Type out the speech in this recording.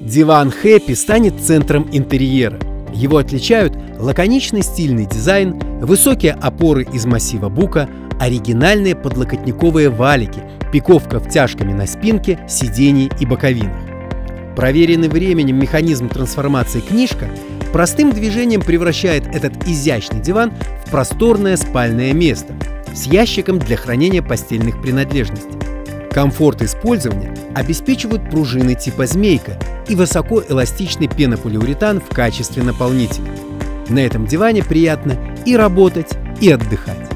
Диван Хэппи станет центром интерьера. Его отличают лаконичный стильный дизайн, высокие опоры из массива бука, оригинальные подлокотниковые валики, пиковка втяжками на спинке, сиденье и боковинах. Проверенный временем механизм трансформации книжка простым движением превращает этот изящный диван в просторное спальное место с ящиком для хранения постельных принадлежностей. Комфорт использования обеспечивают пружины типа «змейка» и высокоэластичный пенополиуретан в качестве наполнителя. На этом диване приятно и работать, и отдыхать.